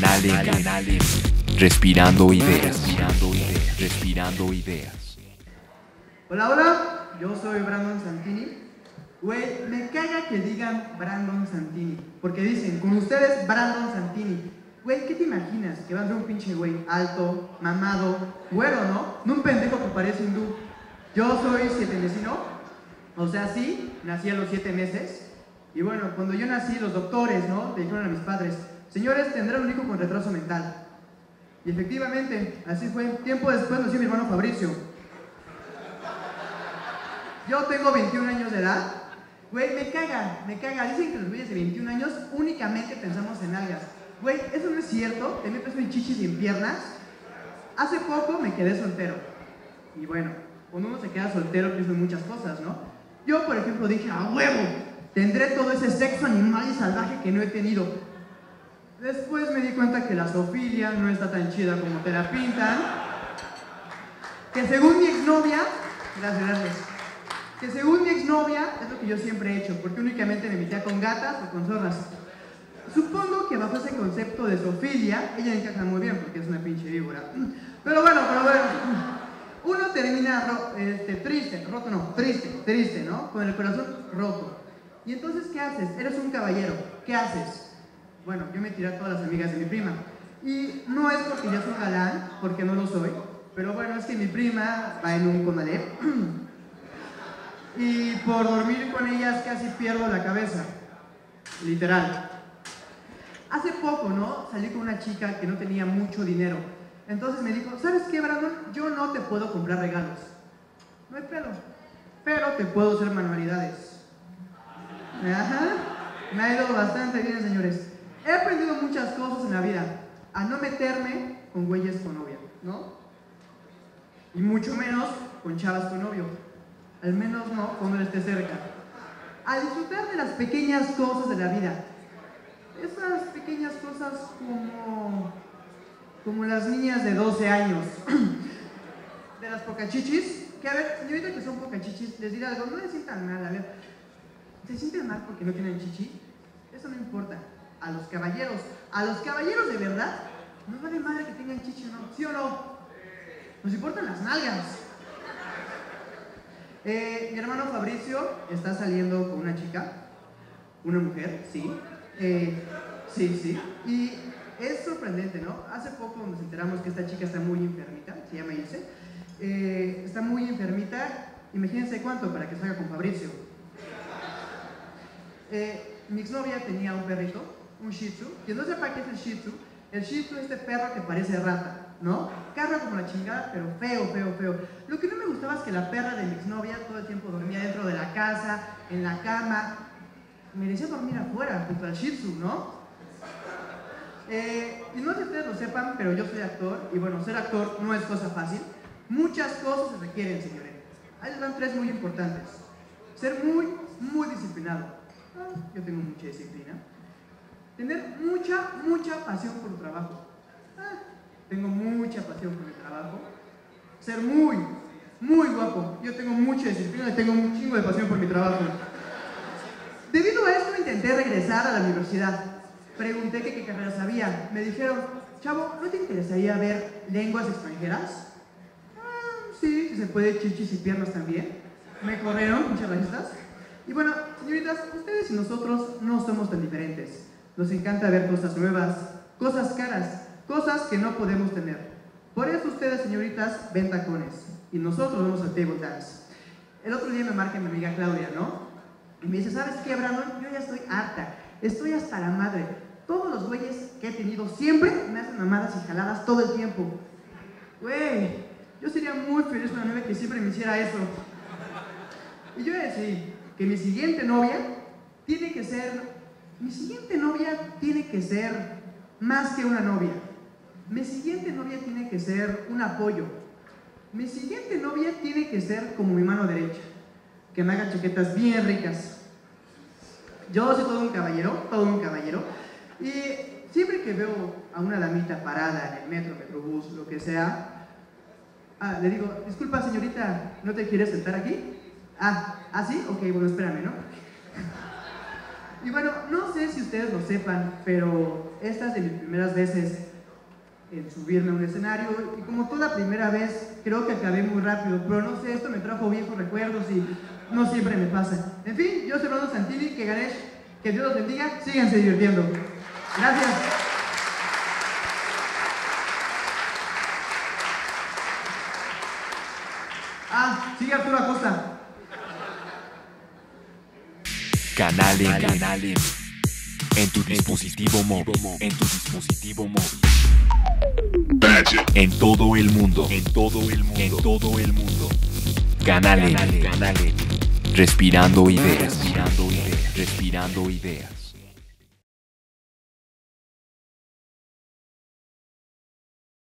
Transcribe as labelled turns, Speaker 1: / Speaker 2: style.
Speaker 1: Canal M. Respirando ideas. Respirando ideas. Respirando ideas.
Speaker 2: Hola, hola, yo soy Brandon Santini. Güey, me caga que digan Brandon Santini, porque dicen, con ustedes Brandon Santini. Güey, ¿qué te imaginas? Que va a ser un pinche güey alto, mamado, güero, ¿no? No un pendejo que parece hindú. Yo soy siete mesino, o sea, sí, nací a los siete meses. Y bueno, cuando yo nací, los doctores, ¿no? Le dijeron a mis padres, señores, tendrán un hijo con retraso mental. Y efectivamente, así fue. Tiempo después nació mi hermano Fabricio. Yo tengo 21 años de edad. Güey, me caga, me caga. Dicen que los güeyes de 21 años únicamente pensamos en algas. Güey, eso no es cierto. También pienso en chichis y en piernas. Hace poco me quedé soltero. Y bueno, cuando uno se queda soltero pienso en muchas cosas, ¿no? Yo, por ejemplo, dije, a huevo, tendré todo ese sexo animal y salvaje que no he tenido. Después me di cuenta que la zoofilia no está tan chida como te la pintan. Que según mi exnovia, gracias, gracias. Que según mi exnovia, es lo que yo siempre he hecho, porque únicamente me metía con gatas o con zorras. Supongo que bajo ese concepto de zoofilia, ella encaja muy bien, porque es una pinche víbora. Pero bueno, pero bueno. Uno termina este, triste, roto no, triste, triste, ¿no? Con el corazón roto. Y entonces, ¿qué haces? Eres un caballero. ¿Qué haces? Bueno, yo me tiré a todas las amigas de mi prima. Y no es porque yo soy galán, porque no lo soy, pero bueno, es que mi prima va en un Conalep. y por dormir con ellas casi pierdo la cabeza. Literal. Hace poco, ¿no? Salí con una chica que no tenía mucho dinero. Entonces me dijo, ¿sabes qué, Brandon? Yo no te puedo comprar regalos. No hay pedo. Pero te puedo hacer manualidades. Ajá. Me ha ido bastante bien, señores. He aprendido muchas cosas en la vida. A no meterme con güeyes con novia, ¿no? Y mucho menos con chavas con novio. Al menos no cuando esté cerca. A disfrutar de las pequeñas cosas de la vida. Esas pequeñas cosas como, como las niñas de 12 años. de las pocachichis. Que a ver, señorita que son pocachichis, les diré algo, no les sientan mal, a ver. ¿Se sienten mal porque no tienen chichi? Eso no importa. A los caballeros, a los caballeros de verdad, no vale madre que tengan chichi o no, ¿sí o no? Nos importan las nalgas. Eh, mi hermano Fabricio está saliendo con una chica, una mujer, sí. Eh, sí, sí. Y es sorprendente, ¿no? Hace poco nos enteramos que esta chica está muy enfermita, se llama Ilse. Eh, está muy enfermita, imagínense cuánto para que salga con Fabricio. Mi exnovia tenía un perrito, un Shih Tzu. Quien no sepa qué es el Shih Tzu, el Shih Tzu es este perro que parece rata, ¿no? Carga como la chingada, pero feo, feo, feo. Lo que no me gustaba es que la perra de mi exnovia todo el tiempo dormía dentro de la casa, en la cama. Merecía dormir afuera, junto al Shih Tzu, ¿no? Eh, y no sé si ustedes lo sepan, pero yo soy actor, y bueno, ser actor no es cosa fácil. Muchas cosas se requieren, señores. Ahí les van tres muy importantes. Ser muy, muy disciplinado. Ah, Yo tengo mucha disciplina. Tener mucha, mucha pasión por tu trabajo. Ah, Tengo mucha pasión por mi trabajo. Ser muy, muy guapo. Yo tengo mucha disciplina y tengo un chingo de pasión por mi trabajo. Debido a esto intenté regresar a la universidad. Pregunté que qué carrera sabía. Me dijeron, chavo, ¿no te interesaría ver lenguas extranjeras? "Ah, sí, si se puede chichis y piernas también. Me corrieron, muchas gracias. Y bueno, señoritas, ustedes y nosotros no somos tan diferentes. Nos encanta ver cosas nuevas, cosas caras, cosas que no podemos tener. Por eso ustedes, señoritas, ven tacones. Y nosotros vamos al table dance. El otro día me marca mi amiga Claudia, ¿no? Y me dice, ¿sabes qué, Brandon? Yo ya estoy harta. Estoy hasta la madre. Todos los güeyes que he tenido siempre me hacen mamadas y jaladas todo el tiempo. Güey, yo sería muy feliz con una novia que siempre me hiciera eso. Y yo decidí que mi siguiente novia tiene que ser, mi siguiente novia tiene que ser más que una novia. Mi siguiente novia tiene que ser un apoyo. Mi siguiente novia tiene que ser como mi mano derecha, que me haga chaquetas bien ricas. Yo soy todo un caballero, todo un caballero, y siempre que veo a una damita parada en el metro, metrobús, lo que sea, ah, le digo, disculpa señorita, ¿no te quieres sentar aquí? Ah, ¿ah sí? Ok, bueno, espérame, ¿no? Y bueno, no sé si ustedes lo sepan, pero esta es de mis primeras veces en subirme a un escenario y como toda primera vez creo que acabé muy rápido, pero no sé, esto me trajo viejos recuerdos y no siempre me pasa. En fin, yo soy Ronald Santini, que Ganesh, que Dios los bendiga, síganse divirtiendo. Gracias. Ah, sigue Arturo Acosta.
Speaker 1: Canal M. Canal M. En tu dispositivo móvil. En tu dispositivo móvil. En todo el mundo. En todo el mundo. En todo el mundo. Canal M. Canal M. Respirando ideas. Respirando ideas. Respirando ideas.